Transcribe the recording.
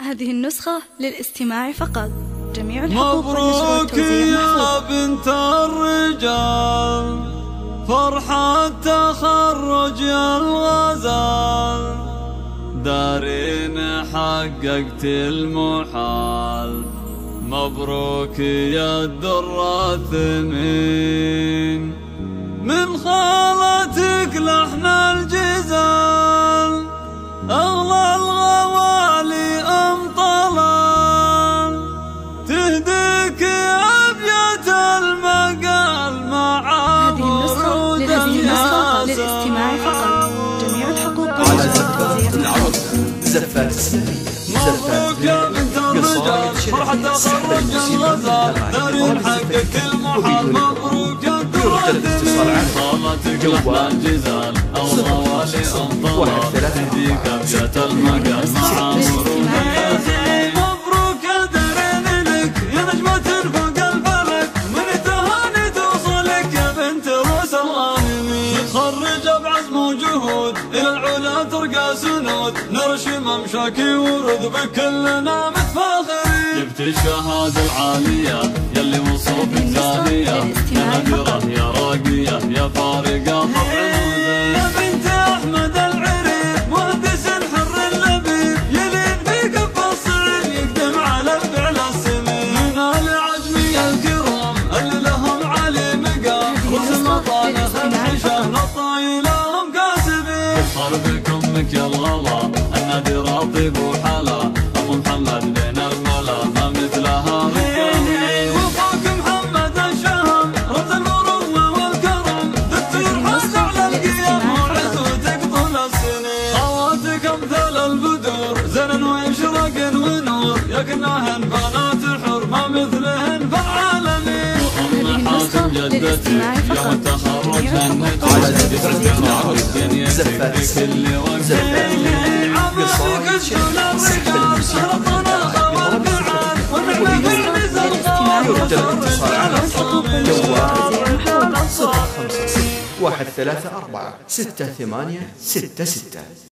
هذه النسخة للاستماع فقط. جميع الحقوق مبروك يا بنت الرجال فرحة تخرج الغزال. دارين حققت المحال. مبروك يا الدر الثمين. من خالتك لحن زفات مبروك يا بنت الرجال فرحة تخرج الغزال دارين حقك المحال مبروك يا لحظة الجزال تهديك مع وجهود إلى العلا ترقى سنود. نرشم ممشاكي ورد بكلنا متفاخرين. جبت الشهادة العالية يلي مصروف الزاهية يا نادرة يا راقية يا فارقة. يا الغلا النادرة طيب وحلا. أبو محمد بين الملا ما مثلها الشهم. المروه والكرم. على القيم وعزوتك طول السنين. البدور. زين ونور. جدتي يوم التخرج زفات بكل وقت زفات عمرك الشغل الرجال شرطنا خوات العال ونحن صفر خمسة واحد ثلاثة أربعة ستة ثمانية ستة ستة.